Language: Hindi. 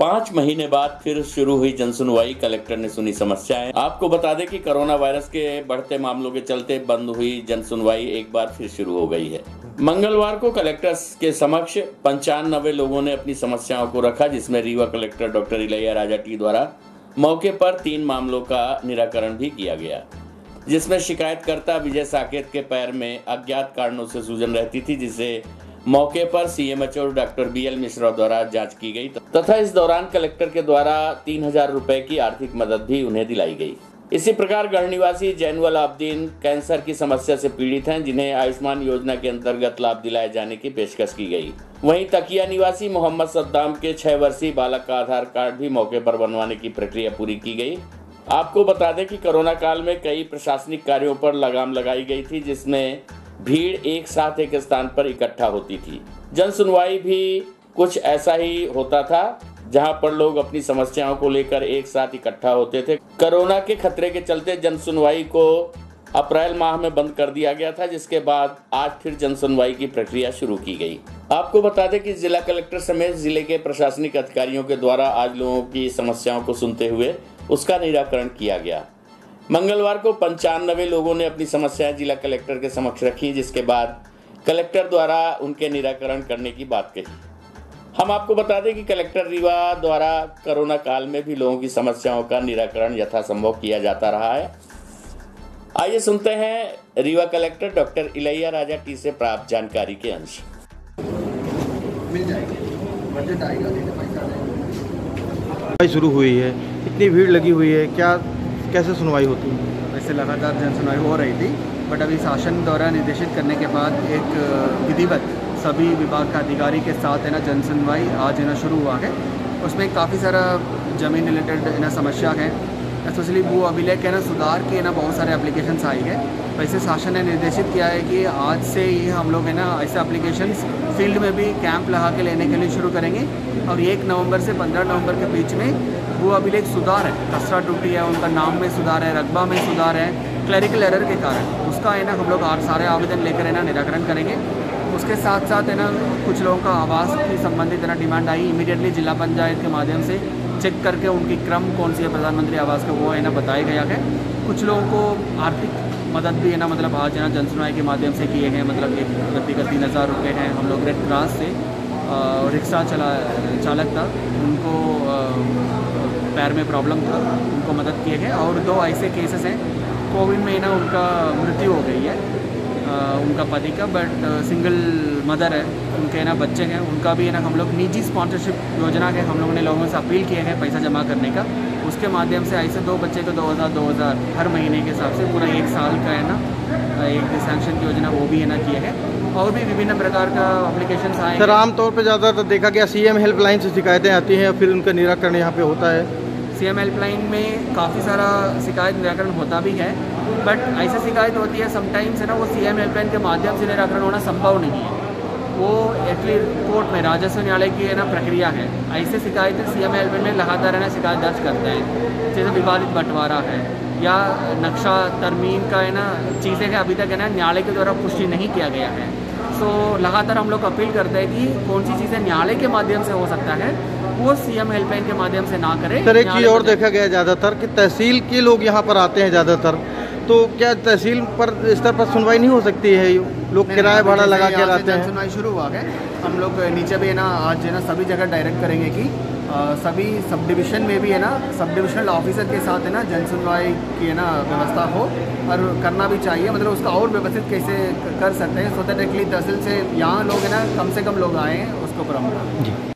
पाँच महीने बाद फिर शुरू हुई जनसुनवाई। कलेक्टर ने सुनी समस्याएँ। आपको बता दें कि कोरोना वायरस के बढ़ते मामलों के चलते बंद हुई जनसुनवाई एक बार फिर शुरू हो गई है। मंगलवार को कलेक्टर के समक्ष पंचानबे लोगों ने अपनी समस्याओं को रखा, जिसमें Rewa collector doctor Ilaiya Raja T द्वारा मौके पर तीन मामलों का निराकरण भी किया गया, जिसमें शिकायतकर्ता विजय साकेत के पैर में अज्ञात कारणों से सूजन रहती थी, जिसे मौके पर CMHO doctor B L Mishra द्वारा जाँच की गई तथा इस दौरान कलेक्टर के द्वारा तीन हज़ार रूपए की आर्थिक मदद भी उन्हें दिलाई गई। इसी प्रकार गढ़ निवासी जैनुअल आब्दीन कैंसर की समस्या से पीड़ित हैं, जिन्हें आयुष्मान योजना के अंतर्गत लाभ दिलाए जाने की पेशकश की गई। वहीं तकिया निवासी मोहम्मद सद्दाम के छह वर्षीय बालक का आधार कार्ड भी मौके पर बनवाने की प्रक्रिया पूरी की गई। आपको बता दें कि कोरोना काल में कई प्रशासनिक कार्यों पर लगाम लगाई गई थी, जिसमें भीड़ एक साथ एक स्थान पर इकट्ठा होती थी। जन सुनवाई भी कुछ ऐसा ही होता था, जहाँ पर लोग अपनी समस्याओं को लेकर एक साथ इकट्ठा होते थे। कोरोना के खतरे के चलते जन सुनवाई को अप्रैल माह में बंद कर दिया गया था, जिसके बाद आज फिर जन सुनवाई की प्रक्रिया शुरू की गई। आपको बता दें कि जिला कलेक्टर समेत ज़िले के प्रशासनिक अधिकारियों के द्वारा आज लोगों की समस्याओं को सुनते हुए उसका निराकरण किया गया। मंगलवार को पंचानबे लोगों ने अपनी समस्याएँ जिला कलेक्टर के समक्ष रखी जिसके बाद कलेक्टर द्वारा उनके निराकरण करने की बात कही। हम आपको बता दें कि कलेक्टर रीवा द्वारा कोरोना काल में भी लोगों की समस्याओं का निराकरण यथासंभव किया जाता रहा है। आइए सुनते हैं Rewa collector doctor Ilaiya Raja T से प्राप्त जानकारी के अंश। मिल जाएगी। शुरू हुई है इतनी भीड़ लगी हुई है क्या कैसे सुनवाई होती? वैसे लगातार जन सुनवाई हो रही थी बट अभी शासन द्वारा निर्देशित करने के बाद एक विधिवत सभी विभाग का अधिकारी के साथ है ना जन सुनवाई आज है ना शुरू हुआ है। उसमें काफ़ी सारा ज़मीन रिलेटेड है ना समस्या है। स्पेशली भू अभिलेख है ना सुधार के ना बहुत सारे एप्लीकेशंस आए हैं। वैसे शासन ने निर्देशित किया है कि आज से ही हम लोग है ना ऐसे एप्लीकेशन फ़ील्ड में भी कैंप लगा के लेने के लिए शुरू करेंगे। और एक नवंबर से पंद्रह नवंबर के बीच में भू अभिलेख सुधार है। कसरा टूटी है, उनका नाम में सुधार है, रकबा में सुधार है क्लरिकल एरर के कारण। उसका है ना हम लोग सारे आवेदन लेकर है ना निराकरण करेंगे। उसके साथ साथ है ना कुछ लोगों का आवास की संबंधित है ना डिमांड आई इमीडिएटली जिला पंचायत के माध्यम से। चेक करके उनकी क्रम कौन सी है, प्रधानमंत्री आवास का, वो है ना बताया गया है कुछ लोगों को आर्थिक मदद भी है ना मतलब आज है ना जनसुनवाई के माध्यम से किए हैं मतलब एक व्यक्ति का तीन हज़ार रुपये हैं, हम लोग रेड क्रॉस से रिक्शा चला, चालक था, उनको पैर में प्रॉब्लम था, उनको मदद किए गए और दो ऐसे केसेस हैं कोविड में ना उनका मृत्यु हो गई है। उनका पति का बट सिंगल मदर है उनके ना बच्चे हैं उनका भी है ना हम लोग निजी स्पॉन्सरशिप योजना के हम लोगों ने लोगों से अपील किए हैं पैसा जमा करने का। उसके माध्यम से ऐसे दो बच्चे को दो हज़ार दो हज़ार हर महीने के हिसाब से पूरा एक साल का है ना एक सैंक्शन की योजना वो भी है ना किए है। और भी विभिन्न प्रकार का अप्लीकेशन आए सर आमतौर पर ज़्यादातर देखा गया सी एम हेल्पलाइन से शिकायतें आती हैं फिर उनका निराकरण यहाँ पर होता है। सी एम हेल्पलाइन में काफ़ी सारा शिकायत निराकरण होता भी है बट ऐसे शिकायत होती है समटाइम्स है ना, वो सी एम हेल्पलाइन के माध्यम से निराकरण होना संभव नहीं है। वो एक्चुअली कोर्ट में, राजस्व न्यायालय की, है ना, प्रक्रिया है। ऐसे शिकायतें सी एम हेल्पलाइन में लगातार, है ना, शिकायत दर्ज करते हैं। जैसे विवादित बंटवारा है, या नक्शा तरमीम का, है ना, चीज़ें हैं, अभी तक, है ना, न्यायालय के द्वारा पुष्टि नहीं किया गया है। सो लगातार हम लोग अपील करते हैं कि कौन सी चीज़ें न्यायालय के माध्यम से हो सकता है वो सीएम हेल्पलाइन के माध्यम से ना करें सर एक चीज़ और देखा गया ज़्यादातर कि तहसील के लोग यहाँ पर आते हैं ज़्यादातर। तो क्या तहसील पर स्तर पर सुनवाई नहीं हो सकती है? लोग किराया भाड़ा लगा के आते हैं। सुनवाई शुरू हुआ है। हम लोग नीचे भी है ना आज है ना सभी जगह डायरेक्ट करेंगे कि आ, सभी सब डिवीज़न में भी है ना सब डिविजनल ऑफिसर के साथ है ना जन सुनवाई की है ना व्यवस्था हो और करना भी चाहिए। मतलब उसका और व्यवस्थित कैसे कर सकते हैं सो दैट एक्चुअली तहसील से यहाँ लोग है ना कम से कम लोग आए हैं उसके ऊपर हम जी।